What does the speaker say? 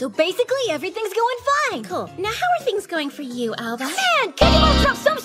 So basically, everything's going fine. Cool. Now, how are things going for you, Alva? Man, can you drop some